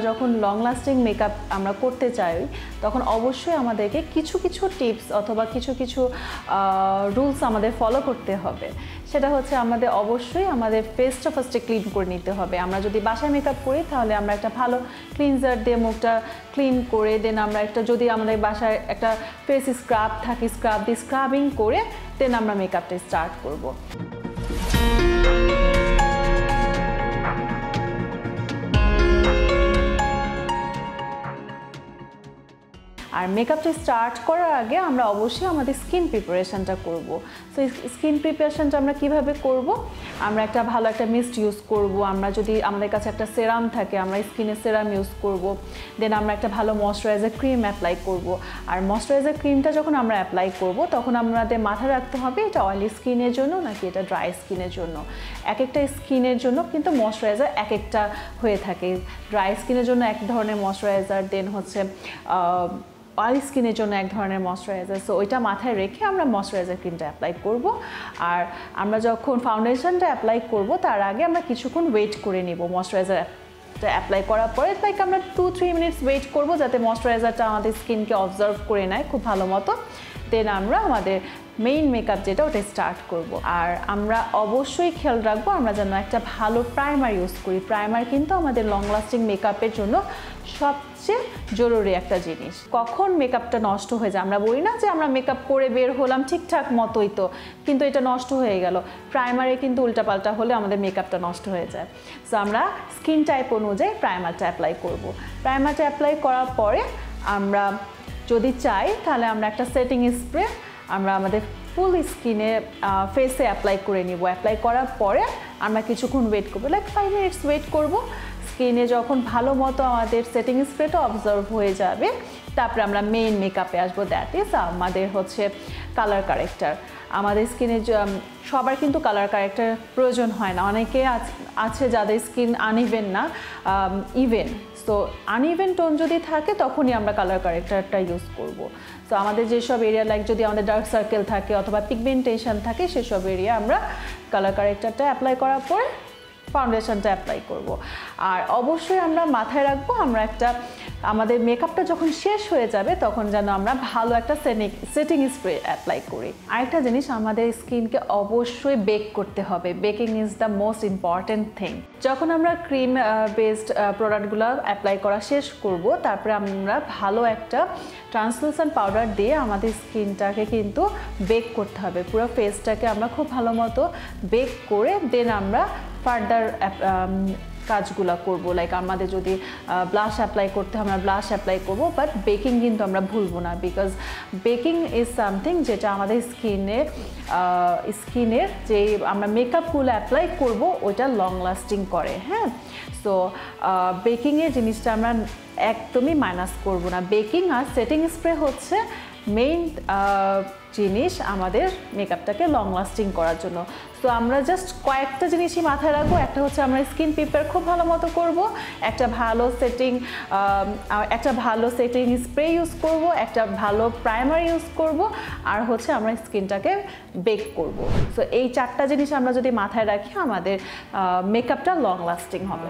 যখন long lasting makeup আমরা করতে চাই, তখন অবশ্যই আমাদেরকে কিছু কিছু টিপস অথবা কিছু কিছু রুলস আমাদের ফলো করতে হবে। সেটা হচ্ছে আমাদের অবশ্যই আমাদের ফেসটা ফার্স্টে ক্লিন করে নিতে হবে। আমরা যদি বাসায় মেকআপ করি, তাহলে আমরা একটা ভালো ক্লিনজার দিয়ে মুখটা ক্লিন করে দেন আমরা একটা যদি আমাদের বাসায় একটা ফেস স্ক্রাব থাকে স্ক্রাব দিয়ে স্ক্রাবিং করে দেন আমরা মেকআপটা স্টার্ট করব। আর মেকআপটা স্টার্ট করার আগে আমরা অবশ্যই আমাদের স্কিন প্রিপারেশানটা করব। তো স্কিন প্রিপারেশানটা আমরা কীভাবে করব? আমরা একটা ভালো একটা মিস্ট ইউজ করব। আমরা যদি আমাদের কাছে একটা সেরাম থাকে, আমরা স্কিনে সেরাম ইউজ করব। দেন আমরা একটা ভালো ময়শ্চারাইজার ক্রিম অ্যাপ্লাই করব। আর ময়শ্চারাইজার ক্রিমটা যখন আমরা অ্যাপ্লাই করব, তখন আমাদের মাথায় রাখতে হবে এটা অয়েলি স্কিনের জন্য নাকি এটা ড্রাই স্কিনের জন্য। এক একটা স্কিনের জন্য কিন্তু ময়শ্চারাইজার এক একটা হয়ে থাকে। ড্রাই স্কিনের জন্য এক ধরনের ময়শ্চারাইজার দেন হচ্ছে অয়েল স্কিনের জন্য এক ধরনের ময়শ্চারাইজার। সো ওইটা মাথায় রেখে আমরা ময়শ্চারাইজার ক্রিমটা অ্যাপ্লাই করব। আর আমরা যখন ফাউন্ডেশনটা অ্যাপ্লাই করব, তার আগে আমরা কিছুক্ষণ ওয়েট করে নেব ময়শ্চারাইজার অ্যাপ্লাই করার পরে। লাইক আমরা টু থ্রি মিনিটস ওয়েট করব যাতে ময়শ্চারাইজারটা আমাদের স্কিনকে অবজার্ভ করে নেয় খুব ভালো মতো। দেন আমরা আমাদের মেইন মেকআপ যেটা, ওটা স্টার্ট করব। আর আমরা অবশ্যই খেয়াল রাখব, আমরা যেন একটা ভালো প্রাইমার ইউজ করি। প্রাইমার কিন্তু আমাদের লং লাস্টিং মেকআপের জন্য সবচেয়ে জরুরি একটা জিনিস। কখন মেকআপটা নষ্ট হয়ে যায়, আমরা বলি না যে আমরা মেকআপ করে বের হলাম ঠিকঠাক মতোই তো, কিন্তু এটা নষ্ট হয়ে গেল। প্রাইমারে কিন্তু উল্টাপাল্টা হলে আমাদের মেকআপটা নষ্ট হয়ে যায়। সো আমরা স্কিন টাইপ অনুযায়ী প্রাইমারটা অ্যাপ্লাই করব। প্রাইমারটা অ্যাপ্লাই করার পরে আমরা যদি চাই, তাহলে আমরা একটা সেটিং স্প্রে আমরা আমাদের ফুল স্কিনে ফেসে অ্যাপ্লাই করে নিব। অ্যাপ্লাই করার পরে আমরা কিছুক্ষণ ওয়েট করব লাইক ফাইভ মিনিটস ওয়েট করব। স্কিনে যখন ভালো মতো আমাদের সেটিং স্প্রেটা অবজার্ভ হয়ে যাবে, তারপরে আমরা মেইন মেকআপে আসব দ্যাট ইজ আমাদের হচ্ছে কালার কারেক্টার আমাদের স্কিনে সবার কিন্তু কালার কারেক্টার প্রয়োজন হয় না। অনেকে আছে যাদের স্কিন আনইভেন না ইভেন সো আনইভেন টোন যদি থাকে, তখনই আমরা কালার কারেক্টারটা ইউজ করব। তো আমাদের যেসব এরিয়া লাইক যদি আমাদের ডার্ক সার্কেল থাকে অথবা পিগমেন্টেশন থাকে, সেসব এরিয়া আমরা কালার কারেক্টারটা অ্যাপ্লাই করার পরে ফাউন্ডেশনটা অ্যাপ্লাই করব। আর অবশ্যই আমরা মাথায় রাখব, আমরা একটা, আমাদের মেকআপটা যখন শেষ হয়ে যাবে, তখন যেন আমরা ভালো একটা সেনিক সেটিং স্প্রে অ্যাপ্লাই করি। আরেকটা জিনিস আমাদের স্কিনকে অবশ্যই বেক করতে হবে। Baking is the most important thing যখন আমরা ক্রিম বেসড প্রোডাক্টগুলো অ্যাপ্লাই করা শেষ করব, তারপরে আমরা ভালো একটা ট্রান্সলুসেন্ট পাউডার দিয়ে আমাদের স্কিনটাকে কিন্তু বেক করতে হবে। পুরো ফেসটাকে আমরা খুব ভালো মতো বেক করে দেন আমরা ফার্দার কাজগুলো করব। লাইক আমাদের যদি ব্লাশ অ্যাপ্লাই করতে আমরা ব্লাশ অ্যাপ্লাই করব বাট বেকিং কিন্তু আমরা ভুলবো না বিকজ বেকিং ইজ সামথিং যেটা আমাদের স্কিনে স্কিনের যে আমরা মেকআপগুলো অ্যাপ্লাই করব, ওইটা লং লাস্টিং করে হ্যাঁ? সো বেকিংয়ের জিনিসটা আমরা একদমই মাইনাস করব না। বেকিং আর সেটিং স্প্রে হচ্ছে মেইন জিনিস আমাদের মেকআপটাকে লং লাস্টিং করার জন্য। তো আমরা জাস্ট কয়েকটা জিনিসই মাথায় রাখব। একটা হচ্ছে আমরা স্কিন প্রিপেয়ার খুব ভালো মতো করব, একটা ভালো সেটিং একটা ভালো সেটিং স্প্রে ইউজ করব, একটা ভালো প্রাইমার ইউজ করব, আর হচ্ছে আমরা স্কিনটাকে বেক করব। সো এই চারটা জিনিস আমরা যদি মাথায় রাখি, আমাদের মেকআপটা লং লাস্টিং হবে।